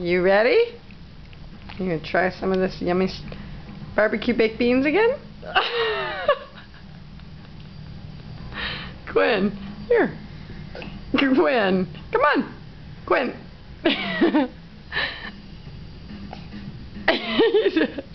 You ready? You gonna try some of this yummy barbecue baked beans again? Quinn, here. Quinn, come on. Quinn.